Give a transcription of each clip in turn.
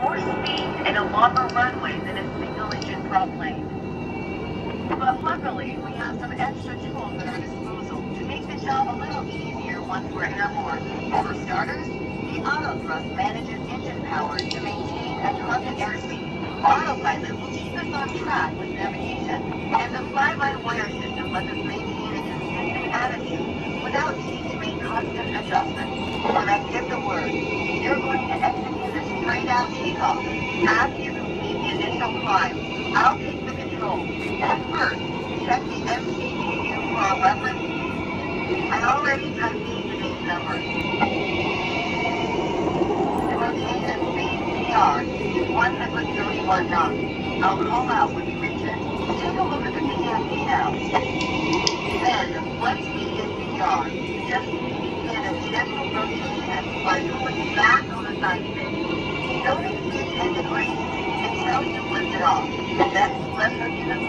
more speed and a longer runway than a single-engine prop plane. But luckily, we have some extra tools at our disposal to make the job a little easier once we're airborne. For starters, the autothrust manages engine power to maintain a target airspeed. Autopilot will keep us on track with navigation, and the fly-by-wire system lets us maintain a consistent attitude without needing to make constant adjustments. I'll take the controls. At first, check the MCDU for a reference. I already typed in today's numbers. The rotation speed is 131 knots. I'll call out when you. Take the now. Then, once just begin a gentle rotation by pulling back on the side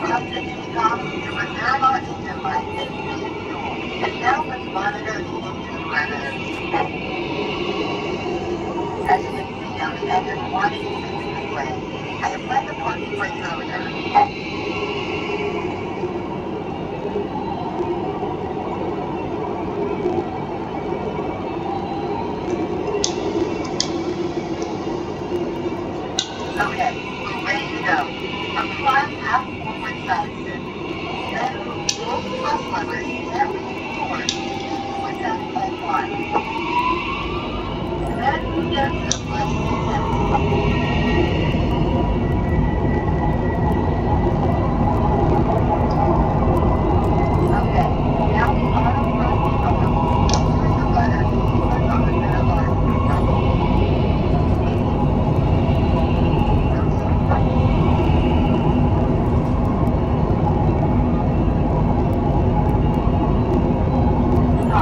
We need Cross Library, Avenue 4, 1,051.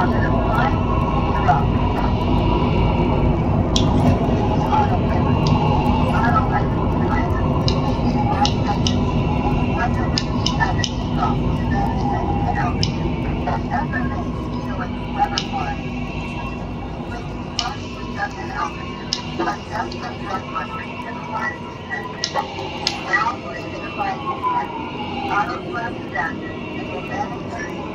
Positive line, you're up. Autopilot. Autopilot. Let's